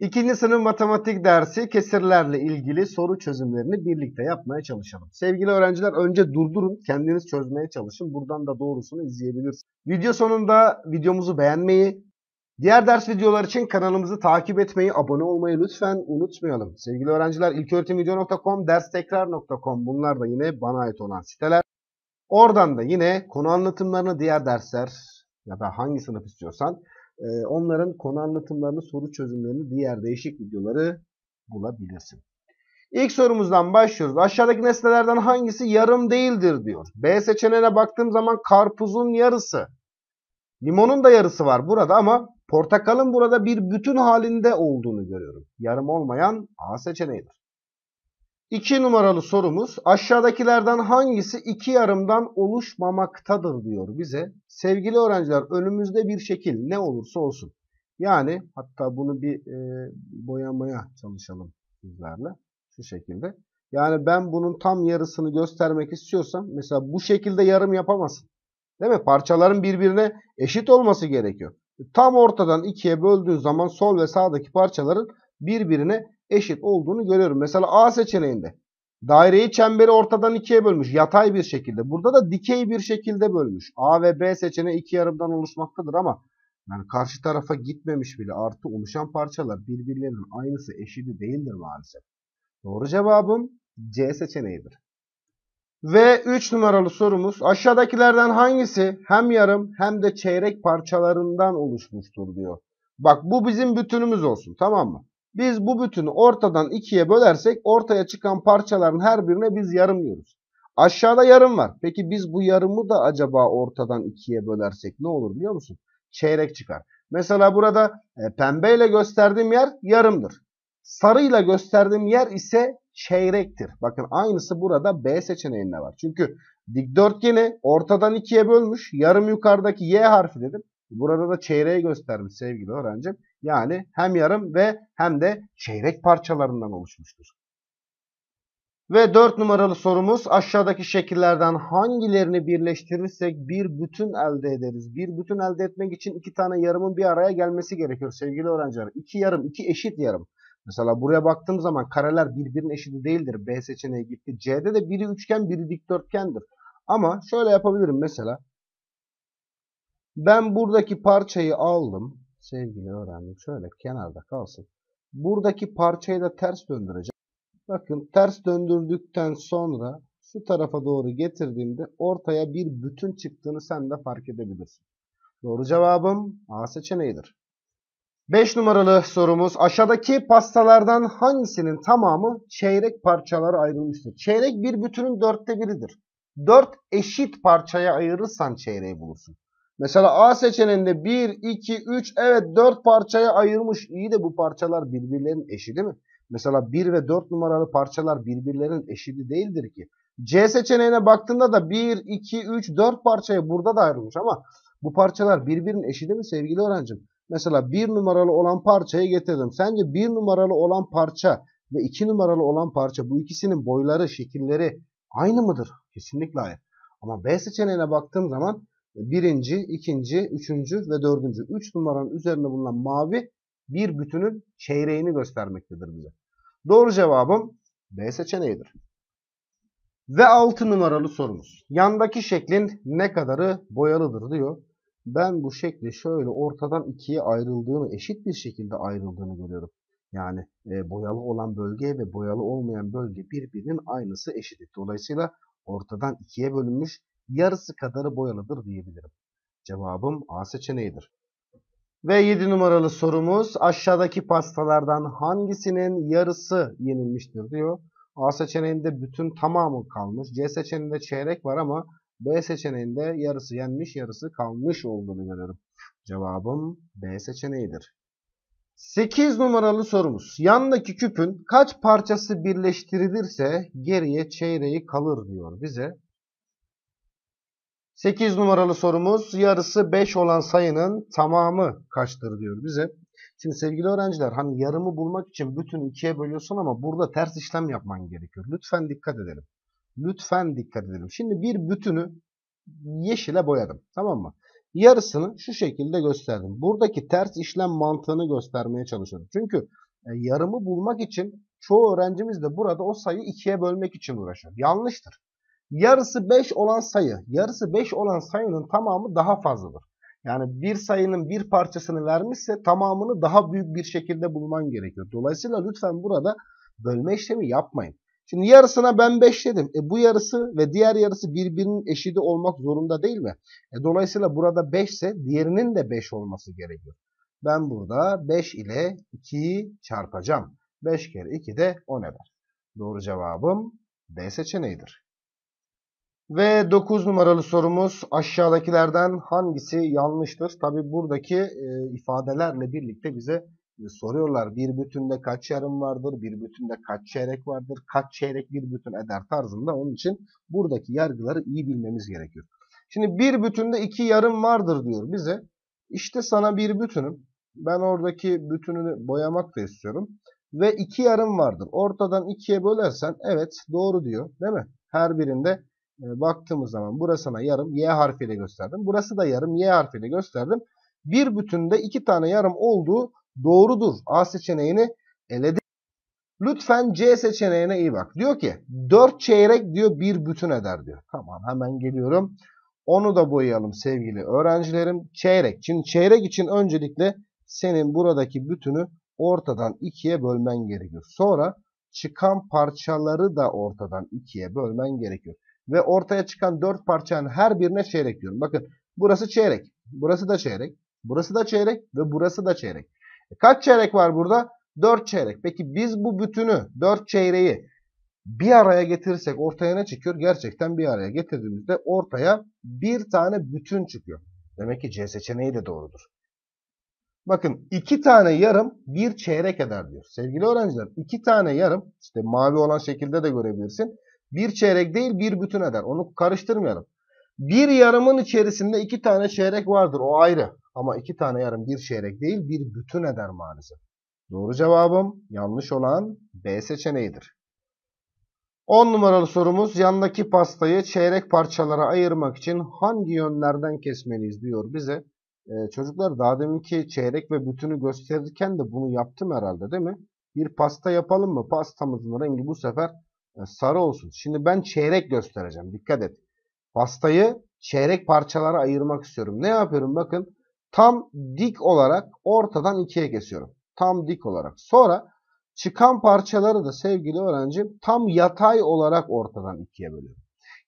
İkinci sınıf matematik dersi kesirlerle ilgili soru çözümlerini birlikte yapmaya çalışalım. Sevgili öğrenciler önce durdurun, kendiniz çözmeye çalışın. Buradan da doğrusunu izleyebilirsiniz. Video sonunda videomuzu beğenmeyi, diğer ders videolar için kanalımızı takip etmeyi, abone olmayı lütfen unutmayalım. Sevgili öğrenciler ilköğretimvideo.com, derstekrar.com bunlar da yine bana ait olan siteler. Oradan da yine konu anlatımlarını diğer dersler ya da hangi sınıf istiyorsan ee, onların konu anlatımlarını, soru çözümlerini, diğer değişik videoları bulabilirsin. İlk sorumuzdan başlıyoruz. Aşağıdaki nesnelerden hangisi yarım değildir diyor. B seçeneğine baktığım zaman karpuzun yarısı. Limonun da yarısı var burada ama portakalın burada bir bütün halinde olduğunu görüyorum. Yarım olmayan A seçeneğidir. 2 numaralı sorumuz aşağıdakilerden hangisi iki yarımdan oluşmamaktadır diyor bize. Sevgili öğrenciler önümüzde bir şekil ne olursa olsun. Yani hatta bunu bir e, boyamaya çalışalım sizlerle şu şekilde. Yani ben bunun tam yarısını göstermek istiyorsam mesela bu şekilde yarım yapamazsın. Değil mi? Parçaların birbirine eşit olması gerekiyor. Tam ortadan ikiye böldüğün zaman sol ve sağdaki parçaların birbirine eşit olduğunu görüyorum. Mesela A seçeneğinde daireyi çemberi ortadan ikiye bölmüş yatay bir şekilde. Burada da dikey bir şekilde bölmüş. A ve B seçeneği iki yarımdan oluşmaktadır ama yani karşı tarafa gitmemiş bile artı oluşan parçalar birbirlerinin aynısı eşiti değildir maalesef. Doğru cevabım C seçeneğidir. Ve 3 numaralı sorumuz aşağıdakilerden hangisi hem yarım hem de çeyrek parçalarından oluşmuştur diyor. Bak bu bizim bütünümüz olsun tamam mı? Biz bu bütünü ortadan ikiye bölersek ortaya çıkan parçaların her birine biz yarım diyoruz. Aşağıda yarım var. Peki biz bu yarımı da acaba ortadan ikiye bölersek ne olur biliyor musun? Çeyrek çıkar. Mesela burada e, pembeyle gösterdiğim yer yarımdır. Sarıyla gösterdiğim yer ise çeyrektir. Bakın aynısı burada B seçeneğinde var. Çünkü dikdörtgeni ortadan ikiye bölmüş. Yarım yukarıdaki Y harfi dedim. Burada da çeyreği göstermiş sevgili öğrencim. Yani hem yarım ve hem de çeyrek parçalarından oluşmuştur. Ve 4 numaralı sorumuz aşağıdaki şekillerden hangilerini birleştirirsek bir bütün elde ederiz. Bir bütün elde etmek için iki tane yarımın bir araya gelmesi gerekiyor sevgili öğrenciler. İki yarım, iki eşit yarım. Mesela buraya baktığım zaman kareler birbirinin eşiti değildir. B seçeneği gitti. C'de de biri üçgen, biri dikdörtgendir. Ama şöyle yapabilirim mesela. Ben buradaki parçayı aldım sevgili öğrencim şöyle kenarda kalsın. Buradaki parçayı da ters döndüreceğim. Bakın ters döndürdükten sonra şu tarafa doğru getirdiğimde ortaya bir bütün çıktığını sen de fark edebilirsin. Doğru cevabım A seçeneğidir. 5 numaralı sorumuz aşağıdaki pastalardan hangisinin tamamı çeyrek parçalara ayrılmıştır? Çeyrek bir bütünün dörtte biridir. Dört eşit parçaya ayırırsan çeyreği bulursun. Mesela A seçeneğinde 1, 2, 3 evet 4 parçaya ayırmış. İyi de bu parçalar birbirlerinin eşi değil mi? Mesela 1 ve 4 numaralı parçalar birbirlerinin eşidi değildir ki. C seçeneğine baktığında da 1, 2, 3, 4 parçaya burada da ayrılmış ama bu parçalar birbirinin eşidi mi sevgili öğrencim? Mesela 1 numaralı olan parçayı getirdim. Sence 1 numaralı olan parça ve 2 numaralı olan parça bu ikisinin boyları, şekilleri aynı mıdır? Kesinlikle hayır. Ama B seçeneğine baktığım zaman birinci, ikinci, üçüncü ve dördüncü. Üç numaranın üzerinde bulunan mavi bir bütünün çeyreğini göstermektedir bize. Doğru cevabım B seçeneğidir. Ve 6 numaralı sorumuz. Yandaki şeklin ne kadarı boyalıdır diyor. Ben bu şekli şöyle ortadan ikiye ayrıldığını, eşit bir şekilde ayrıldığını görüyorum. Yani e, boyalı olan bölge ve boyalı olmayan bölge birbirinin aynısı eşit. Dolayısıyla ortadan ikiye bölünmüş yarısı kadarı boyalıdır diyebilirim. Cevabım A seçeneğidir. Ve 7 numaralı sorumuz aşağıdaki pastalardan hangisinin yarısı yenilmiştir diyor. A seçeneğinde bütün tamamı kalmış. C seçeneğinde çeyrek var ama B seçeneğinde yarısı yenmiş yarısı kalmış olduğunu görüyorum. Cevabım B seçeneğidir. 8 numaralı sorumuz. Yandaki küpün kaç parçası birleştirilirse geriye çeyreği kalır diyor bize. 8 numaralı sorumuz yarısı 5 olan sayının tamamı kaçtır diyor bize. Şimdi sevgili öğrenciler hani yarımı bulmak için bütün ikiye bölüyorsun ama burada ters işlem yapman gerekiyor. Lütfen dikkat edelim. Lütfen dikkat edelim. Şimdi bir bütünü yeşile boyadım. Tamam mı? Yarısını şu şekilde gösterdim. Buradaki ters işlem mantığını göstermeye çalışıyorum. Çünkü E, yarımı bulmak için çoğu öğrencimiz de burada o sayıyı ikiye bölmek için uğraşıyor. Yanlıştır. Yarısı 5 olan sayı, yarısı 5 olan sayının tamamı daha fazladır. Yani bir sayının bir parçasını vermişse tamamını daha büyük bir şekilde bulman gerekiyor. Dolayısıyla lütfen burada bölme işlemi yapmayın. Şimdi yarısına ben 5 dedim. E bu yarısı ve diğer yarısı birbirinin eşidi olmak zorunda değil mi? E dolayısıyla burada 5 ise diğerinin de 5 olması gerekiyor. Ben burada 5 ile 2'yi çarpacağım. 5 kere 2 de 10 eder. Doğru cevabım D seçeneğidir. Ve 9 numaralı sorumuz aşağıdakilerden hangisi yanlıştır? Tabi buradaki e, ifadelerle birlikte bize soruyorlar. Bir bütünde kaç yarım vardır? Bir bütünde kaç çeyrek vardır? Kaç çeyrek bir bütün eder tarzında. Onun için buradaki yargıları iyi bilmemiz gerekiyor. Şimdi bir bütünde iki yarım vardır diyor bize. İşte sana bir bütünüm. Ben oradaki bütününü boyamak da istiyorum. Ve iki yarım vardır. Ortadan ikiye bölersen evet doğru diyor. Değil mi? Her birinde e, baktığımız zaman burasına yarım y harfiyle gösterdim. Burası da yarım y harfiyle gösterdim. Bir bütünde iki tane yarım olduğu doğrudur. A seçeneğini eledik. Lütfen C seçeneğine iyi bak. Diyor ki 4 çeyrek diyor bir bütün eder diyor. Tamam hemen geliyorum. Onu da boyayalım sevgili öğrencilerim. Çeyrek. Şimdi çeyrek için öncelikle senin buradaki bütünü ortadan ikiye bölmen gerekiyor. Sonra çıkan parçaları da ortadan ikiye bölmen gerekiyor. Ve ortaya çıkan dört parçanın her birine çeyrek diyorum. Bakın burası çeyrek. Burası da çeyrek. Burası da çeyrek ve burası da çeyrek. E, kaç çeyrek var burada? 4 çeyrek. Peki biz bu bütünü 4 çeyreği bir araya getirirsek ortaya ne çıkıyor? Gerçekten bir araya getirdiğimizde ortaya bir tane bütün çıkıyor. Demek ki C seçeneği de doğrudur. Bakın iki tane yarım bir çeyrek eder diyor. Sevgili öğrenciler iki tane yarım işte mavi olan şekilde de görebilirsin. Bir çeyrek değil bir bütün eder. Onu karıştırmayalım. Bir yarımın içerisinde iki tane çeyrek vardır. O ayrı. Ama iki tane yarım bir çeyrek değil bir bütün eder maalesef. Doğru cevabım yanlış olan B seçeneğidir. 10 numaralı sorumuz yandaki pastayı çeyrek parçalara ayırmak için hangi yönlerden kesmeliyiz diyor bize. Ee, çocuklar daha deminki çeyrek ve bütünü gösterirken de bunu yaptım herhalde değil mi? Bir pasta yapalım mı? Pastamızın rengi bu sefer sarı olsun. Şimdi ben çeyrek göstereceğim. Dikkat et. Pastayı çeyrek parçalara ayırmak istiyorum. Ne yapıyorum? Bakın tam dik olarak ortadan ikiye kesiyorum. Tam dik olarak. Sonra çıkan parçaları da sevgili öğrencim tam yatay olarak ortadan ikiye bölüyorum.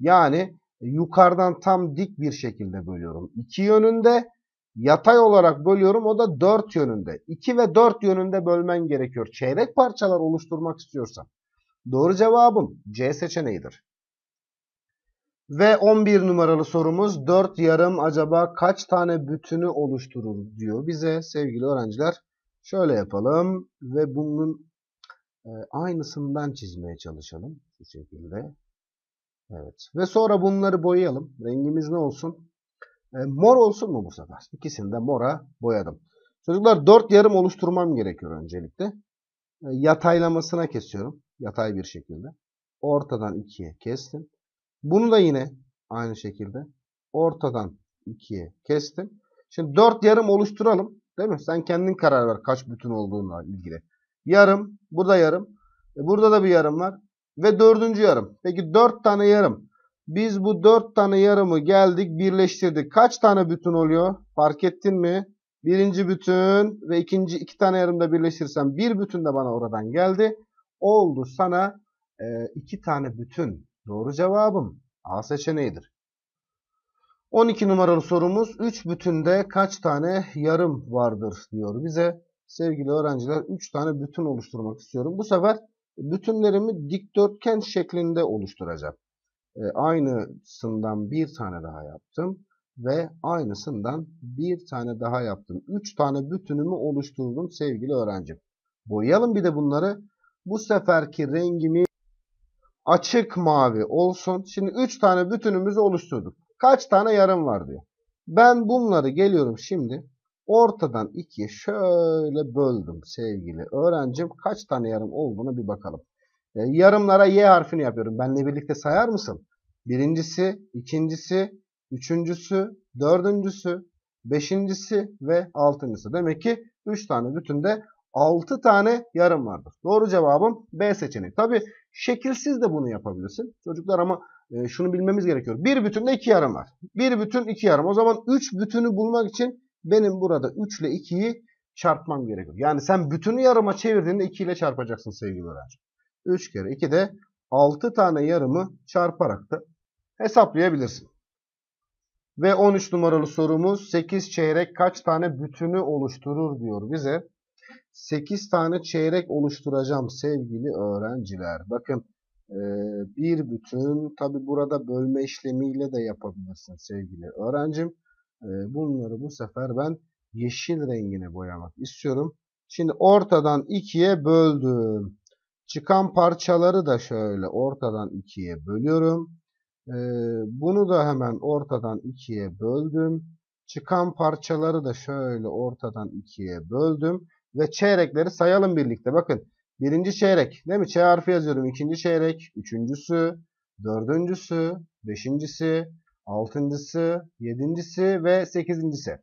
Yani yukarıdan tam dik bir şekilde bölüyorum. İki yönünde yatay olarak bölüyorum. O da dört yönünde. 2 ve 4 yönünde bölmen gerekiyor. Çeyrek parçalar oluşturmak istiyorsan. Doğru cevabım C seçeneğidir. Ve 11 numaralı sorumuz 4 yarım acaba kaç tane bütünü oluşturur diyor bize sevgili öğrenciler. Şöyle yapalım ve bunun e, aynısından çizmeye çalışalım. Bu şekilde. Evet. Ve sonra bunları boyayalım. Rengimiz ne olsun? E, mor olsun mu bu sefer? İkisini de mora boyadım. Çocuklar 4 yarım oluşturmam gerekiyor öncelikle. E, yataylamasına kesiyorum. Yatay bir şekilde. Ortadan ikiye kestim. Bunu da yine aynı şekilde ortadan ikiye kestim. Şimdi dört yarım oluşturalım. Değil mi? Sen kendin karar ver kaç bütün olduğuna ilgili. Yarım. Burada yarım. E burada da bir yarım var. Ve dördüncü yarım. Peki dört tane yarım. Biz bu dört tane yarımı geldik birleştirdik. Kaç tane bütün oluyor? Fark ettin mi? Birinci bütün ve ikinci iki tane yarım da birleştirsem bir bütün de bana oradan geldi. Oldu sana e, iki tane bütün. Doğru cevabım A seçeneğidir. 12 numaralı sorumuz 3 bütünde kaç tane yarım vardır diyor bize. Sevgili öğrenciler 3 tane bütün oluşturmak istiyorum. Bu sefer bütünlerimi dikdörtgen şeklinde oluşturacağım. E, aynısından bir tane daha yaptım ve aynısından bir tane daha yaptım. 3 tane bütünümü oluşturdum sevgili öğrencim. Boyayalım bir de bunları. Bu seferki rengimi açık mavi olsun. Şimdi 3 tane bütünümüzü oluşturduk. Kaç tane yarım var diyor. Ben bunları geliyorum şimdi ortadan ikiye şöyle böldüm sevgili öğrencim. Kaç tane yarım olduğunu bir bakalım. E, yarımlara Y harfini yapıyorum. Benle birlikte sayar mısın? Birincisi, ikincisi, üçüncüsü, dördüncüsü, beşincisi ve altıncısı. Demek ki 3 tane bütünde 6 tane yarım vardır. Doğru cevabım B seçeneği. Tabi şekilsiz de bunu yapabilirsin. Çocuklar ama e, şunu bilmemiz gerekiyor. Bir bütünde 2 yarım var. Bir bütün 2 yarım. O zaman 3 bütünü bulmak için benim burada 3 ile 2'yi çarpmam gerekiyor. Yani sen bütünü yarıma çevirdiğinde 2 ile çarpacaksın sevgili öğrenci. 3 kere 2 de 6 tane yarımı çarparak da hesaplayabilirsin. Ve 13 numaralı sorumuz 8 çeyrek kaç tane bütünü oluşturur diyor bize. 8 tane çeyrek oluşturacağım sevgili öğrenciler. Bakın e, bir bütün tabi burada bölme işlemiyle de yapabilirsin sevgili öğrencim. E, bunları bu sefer ben yeşil rengine boyamak istiyorum. Şimdi ortadan ikiye böldüm. Çıkan parçaları da şöyle ortadan ikiye bölüyorum. Ee, bunu da hemen ortadan ikiye böldüm. Çıkan parçaları da şöyle ortadan ikiye böldüm. Ve çeyrekleri sayalım birlikte. Bakın birinci çeyrek değil mi? Ç harfi yazıyorum. İkinci çeyrek, üçüncüsü, dördüncüsü, beşincisi, altıncısı, yedincisi ve sekizincisi.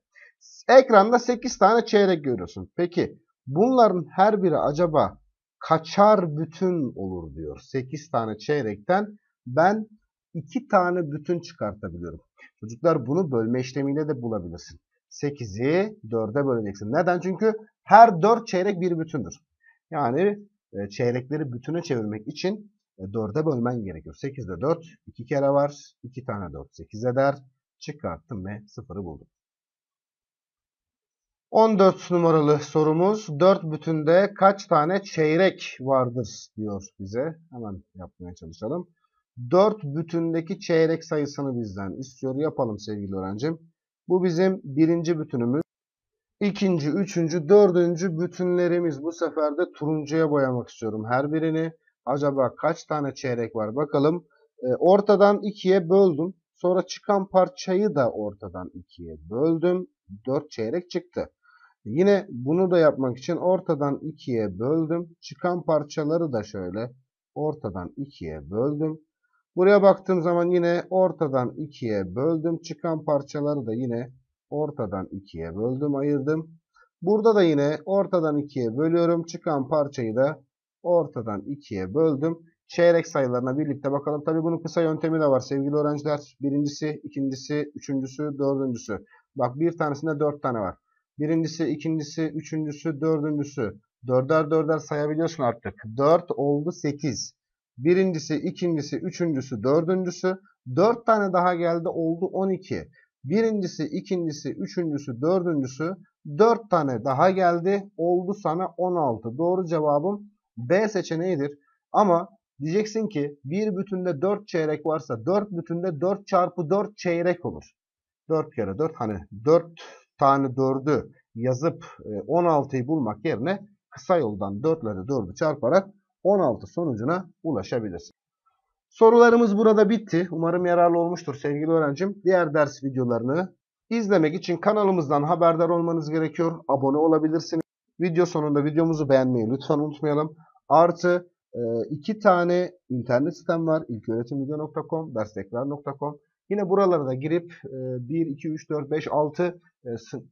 Ekranda sekiz tane çeyrek görüyorsun. Peki bunların her biri acaba kaçar bütün olur diyor. Sekiz tane çeyrekten ben 2 tane bütün çıkartabiliyorum. Çocuklar bunu bölme işlemiyle de bulabilirsin. 8'i 4'e böleceksin. Neden? Çünkü her 4 çeyrek bir bütündür. Yani e, çeyrekleri bütüne çevirmek için 4'e bölmen gerekiyor. 8'de 4 2 kere var. 2 tane 4 8 eder. Çıkarttım ve 0'ı buldum. 14 numaralı sorumuz 4 bütünde kaç tane çeyrek vardır diyor bize. Hemen yapmaya çalışalım. 4 bütündeki çeyrek sayısını bizden istiyor. Yapalım sevgili öğrencim. Bu bizim birinci bütünümüz. İkinci, üçüncü, dördüncü bütünlerimiz. Bu sefer de turuncuya boyamak istiyorum her birini. Acaba kaç tane çeyrek var bakalım. E, ortadan ikiye böldüm. Sonra çıkan parçayı da ortadan ikiye böldüm. 4 çeyrek çıktı. Yine bunu da yapmak için ortadan ikiye böldüm. Çıkan parçaları da şöyle ortadan ikiye böldüm. Buraya baktığım zaman yine ortadan ikiye böldüm. Çıkan parçaları da yine ortadan ikiye böldüm, ayırdım. Burada da yine ortadan ikiye bölüyorum. Çıkan parçayı da ortadan ikiye böldüm. Çeyrek sayılarına birlikte bakalım. Tabi bunun kısa yöntemi de var sevgili öğrenciler. Birincisi, ikincisi, üçüncüsü, dördüncüsü. Bak bir tanesinde dört tane var. Birincisi, ikincisi, üçüncüsü, dördüncüsü. Dörder dörder sayabiliyorsun artık. Dört oldu sekiz. Birincisi, ikincisi, üçüncüsü, dördüncüsü. Dört tane daha geldi oldu 12. Birincisi, ikincisi, üçüncüsü, dördüncüsü. Dört tane daha geldi oldu sana 16. Doğru cevabım B seçeneğidir. Ama diyeceksin ki bir bütünde 4 çeyrek varsa 4 bütünde 4 çarpı 4 çeyrek olur. 4 kere 4 hani 4 tane 4'ü yazıp 16'yı bulmak yerine kısa yoldan 4'leri 4'ü çarparak 16 sonucuna ulaşabilirsin. Sorularımız burada bitti. Umarım yararlı olmuştur sevgili öğrencim. Diğer ders videolarını izlemek için kanalımızdan haberdar olmanız gerekiyor. Abone olabilirsiniz. Video sonunda videomuzu beğenmeyi lütfen unutmayalım. Artı e, iki tane internet sitem var. İlköğretimvideo.com, derstekler.com. Yine buralara da girip 1, 2, 3, 4, 5, 6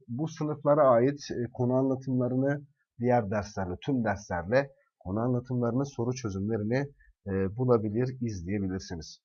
bu sınıflara ait e, konu anlatımlarını diğer derslerle, tüm derslerle konu anlatımlarını, soru çözümlerini bulabilir, izleyebilirsiniz.